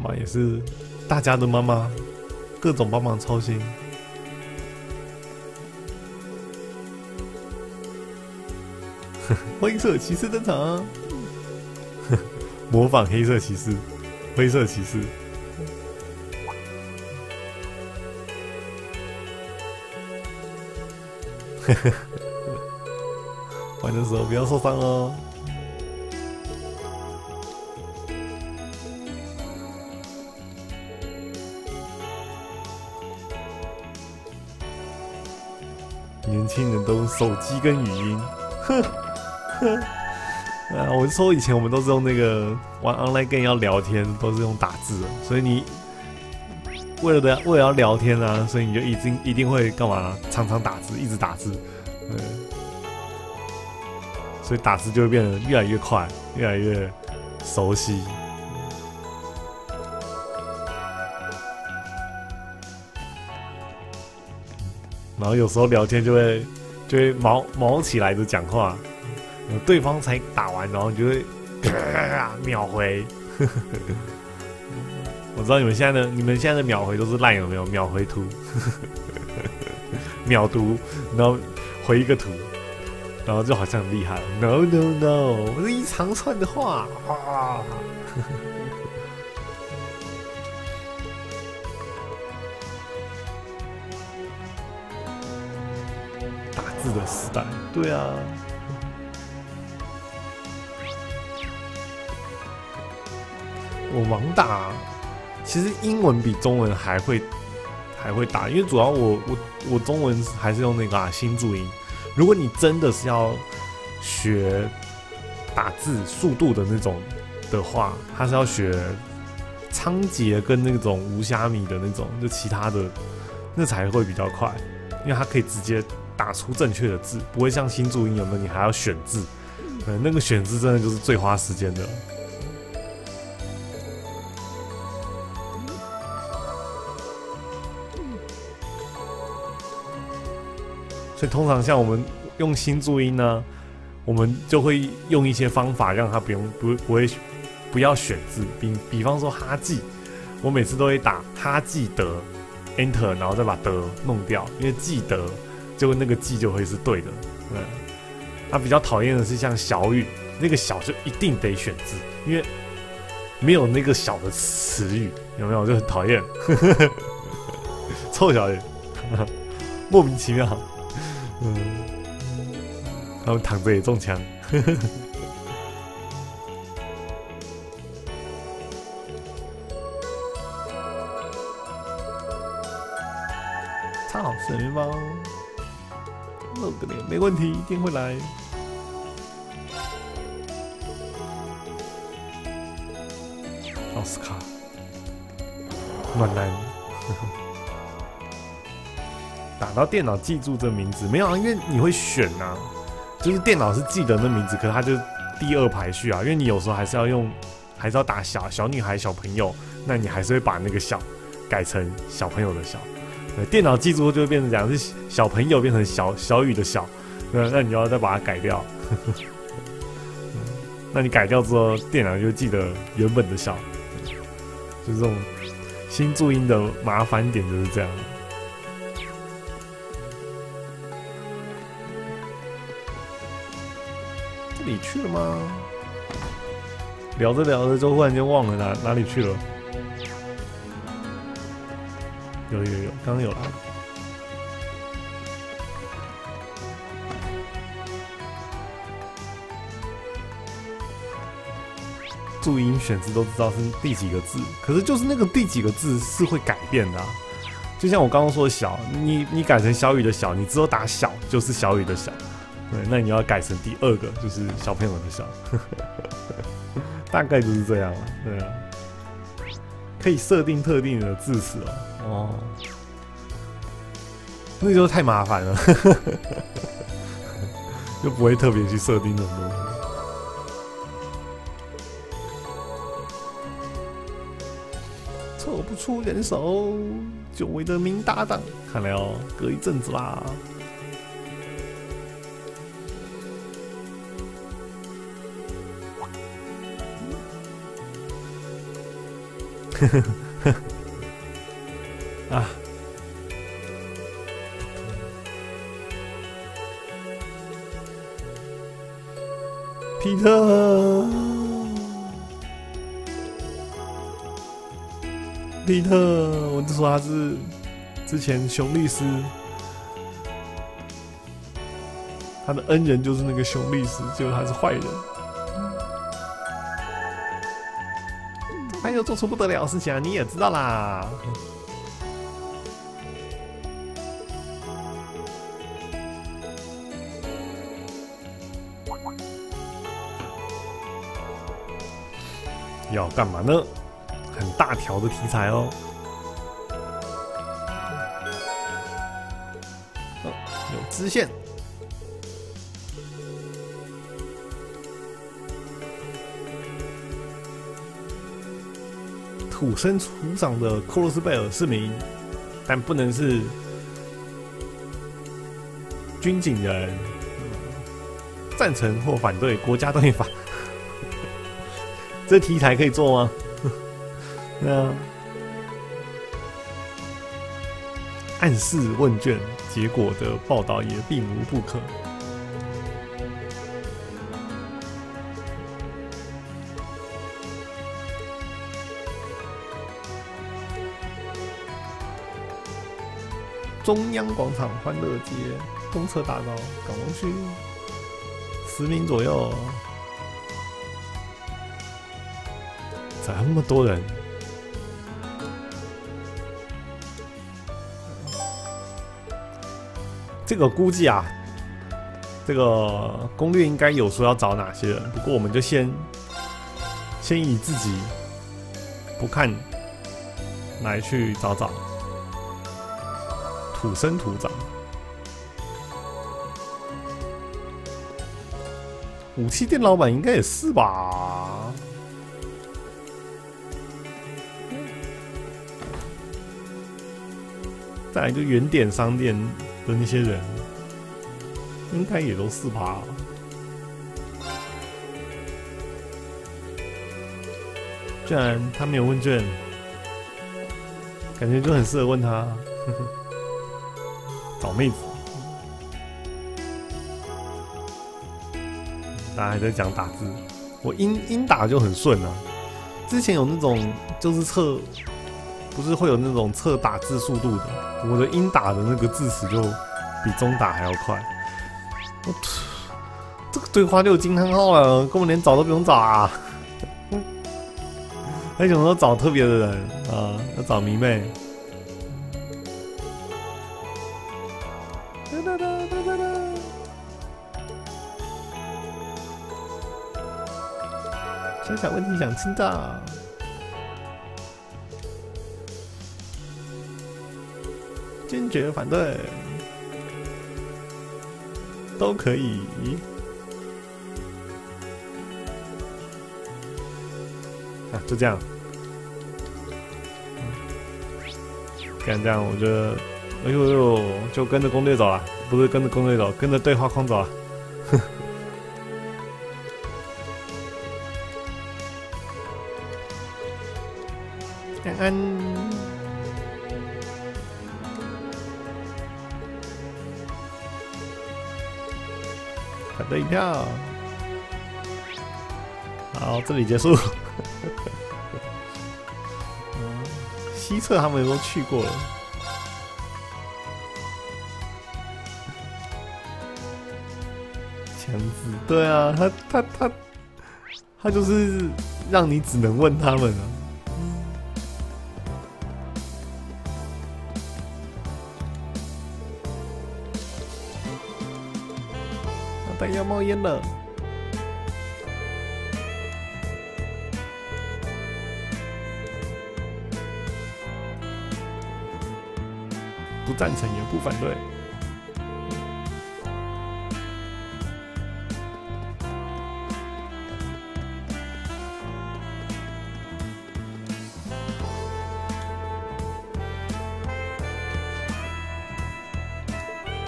妈也是大家的妈妈，各种帮忙操心。灰色骑士登场，模仿黑色骑士，灰色骑士。玩的时候不要受伤哦。年轻人都用手机跟语音，哼哼。啊，我说以前我们都是用那个玩 online game 要聊天，都是用打字，所以你为了的为了要聊天啊，所以你就一定一定会干嘛？常常打字，一直打字，对。所以打字就会变得越来越快，越来越熟悉。然后有时候聊天就会就会毛毛起来的讲话，对方才打完，然后就会 秒回。我知道你们现在的你们现在的秒回都是烂有没有？秒回图，秒读，然后回一个图，然后就好像很厉害。No no no，我是一长串的话，啊。字的时代，对啊。我盲打，其实英文比中文还会还会打，因为主要我我我中文还是用那个啊新注音。如果你真的是要学打字速度的那种的话，他是要学仓颉跟那种无虾米的那种，就其他的那才会比较快，因为它可以直接。打出正确的字，不会像新注音有没有？你还要选字，嗯，那个选字真的就是最花时间的。所以通常像我们用新注音呢，我们就会用一些方法让他不用不不会不要选字，比比方说哈记，我每次都会打哈记得 enter，然后再把得弄掉，因为记得。就那个记就会是对的，嗯，他比较讨厌的是像小雨那个小就一定得选字，因为没有那个小的词语，有没有？就很讨厌，臭小雨，莫名其妙，嗯，他们躺着也中枪，唱好声音包。露个脸没问题，一定会来。奥斯卡，暖男，打到电脑记住这名字没有啊？因为你会选呐，就是电脑是记得那名字，可是它就第二排序啊。因为你有时候还是要用，还是要打小小女孩、小朋友，那你还是会把那个小改成小朋友的小。电脑记住就会变成讲是小朋友变成小小雨的小，那那你要再把它改掉。那你改掉之后，电脑就记得原本的小，就这种新注音的麻烦点就是这样。这里去了吗？聊着聊着就忽然间忘了哪哪里去了。有有有，刚刚有了。注音选字都知道是第几个字，可是就是那个第几个字是会改变的。就像我刚刚说的小，你你改成小雨的小，你只有打小就是小雨的小，对，那你要改成第二个就是小朋友的小，大概就是这样了，对啊。可以设定特定的字词哦。哦，那就太麻烦了，就不会特别去设定那么多。凑不出人手，久违的名搭档，看来要隔一阵子啦。啊！皮特，皮特，我就说他是之前熊律师，他的恩人就是那个熊律师，结果他是坏人，他又做出不得了的事情啊！你也知道啦。要干嘛呢？很大条的题材哦。有支线，土生土长的克罗斯贝尔市民，但不能是军警人。赞成或反对国家动员法。这题材可以做吗？对啊，暗示问卷结果的报道也并无不可。中央广场欢乐街东侧大道港湾区十名左右。这么多人，这个估计啊，这个攻略应该有说要找哪些人。不过我们就先先以自己不看来去找找，土生土长，武器店老板应该也是吧。再来就原点商店的那些人，应该也都是吧。居然他没有问卷，感觉就很适合问他 找妹子。大家还在讲打字，我音音打就很顺啊。之前有那种就是测。不是会有那种测打字速度的，我的英打的那个字词就比中打还要快。我这个对话就有惊叹号了，根本连找都不用找啊！还想说找特别的人啊，要找迷妹。哒哒哒哒哒哒。小小问题想知道。坚决反对，都可以。啊，就这样。看这样，我觉得，哎呦呦，就跟着攻略走了，不是跟着攻略走，跟着对话框走了。安安。等一票，好，这里结束。西侧他们都去过了。强子，对啊，他他他他就是让你只能问他们啊。但要冒烟了！不赞成也不反对，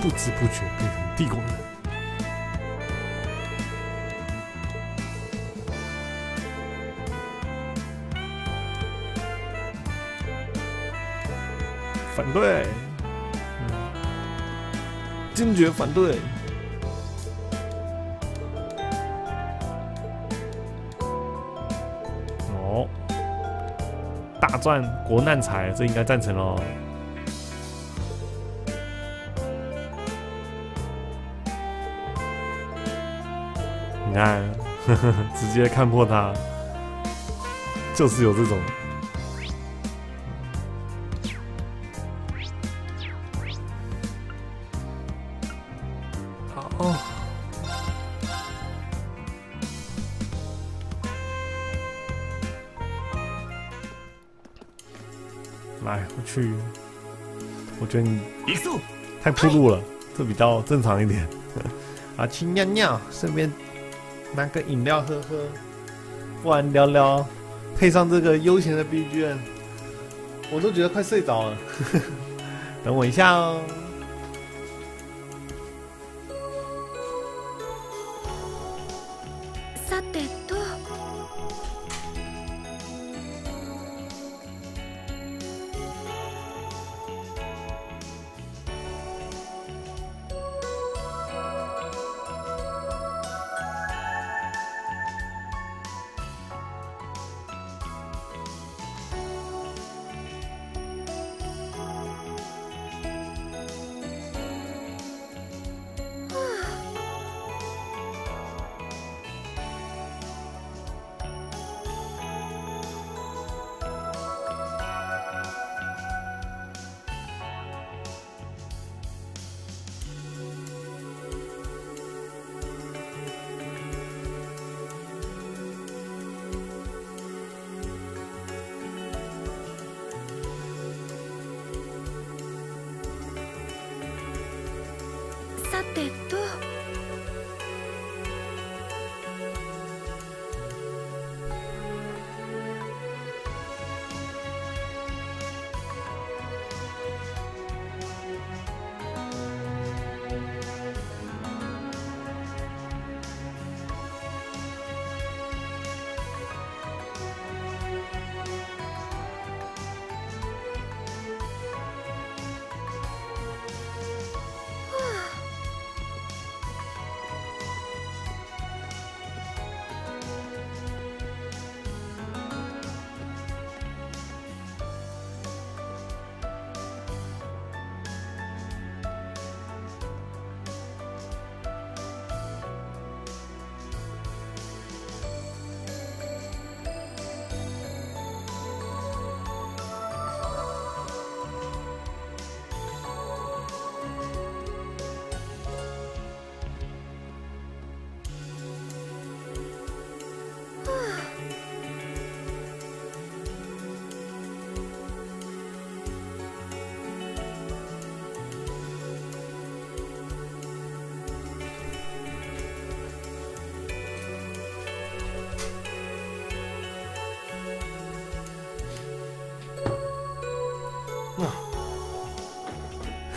不知不觉变成地宫人。反对，坚决反对。哦，大赚国难财，这应该赞成喽。你看，呵 呵直接看破他，就是有这种。好，来，我去。我觉得你太铺路了，这比较正常一点。啊，去尿尿，顺便。拿个饮料喝喝，不玩聊聊，配上这个悠闲的 BGM，我都觉得快睡着了。等我一下哦。って。ってどう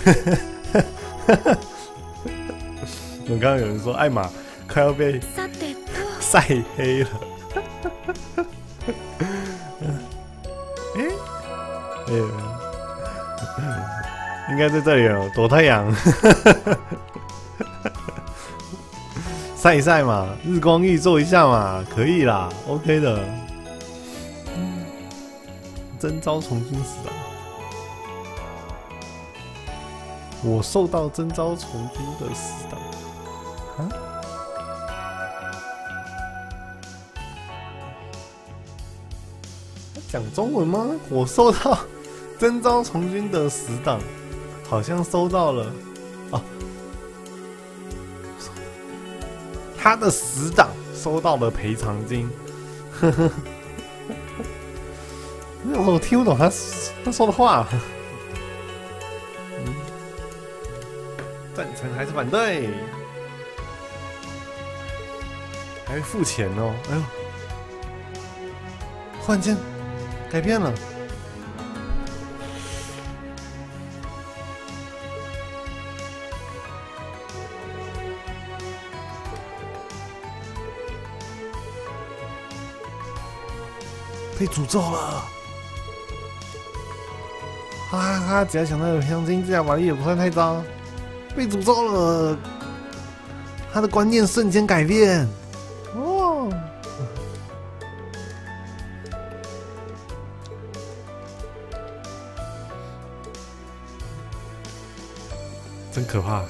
我刚刚有人说艾玛快要被晒黑了。哎，哎，应该在这里哦，躲太阳，晒一晒嘛，日光浴做一下嘛，可以啦，OK 的。真招重新死啊！我受到征召从军的死党啊？讲中文吗？我受到征召从军的死党，好像收到了啊。他的死党收到了赔偿金。呵呵，我听不懂他他说的话。成还是反对？还会付钱哦！哎呦，忽然间改变了，被诅咒了！哈哈哈！只要想到有香精，这样法力也不算太糟。被诅咒了，他的观念瞬间改变。哦，真可怕。